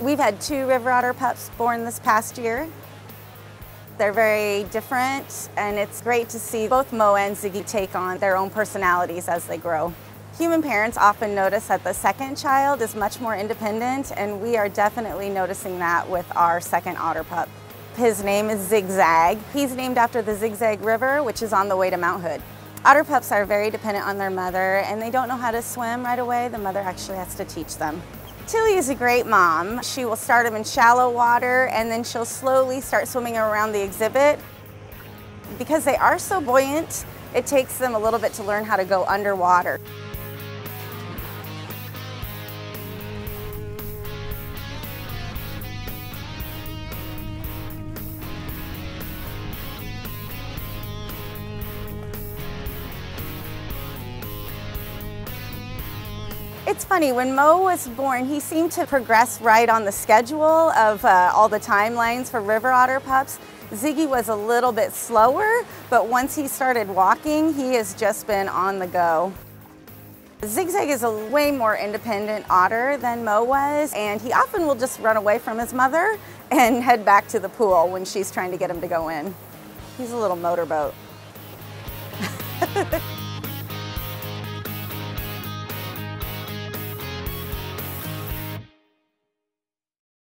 We've had two river otter pups born this past year. They're very different and it's great to see both Mo and Ziggy take on their own personalities as they grow. Human parents often notice that the second child is much more independent and we are definitely noticing that with our second otter pup. His name is Zigzag. He's named after the Zigzag River, which is on the way to Mount Hood. Otter pups are very dependent on their mother and they don't know how to swim right away. The mother actually has to teach them. Tilly is a great mom. She will start them in shallow water and then she'll slowly start swimming around the exhibit. Because they are so buoyant, it takes them a little bit to learn how to go underwater. It's funny, when Mo was born, he seemed to progress right on the schedule of uh, all the timelines for river otter pups. Ziggy was a little bit slower, but once he started walking, he has just been on the go. Zigzag is a way more independent otter than Mo was, and he often will just run away from his mother and head back to the pool when she's trying to get him to go in. He's a little motorboat.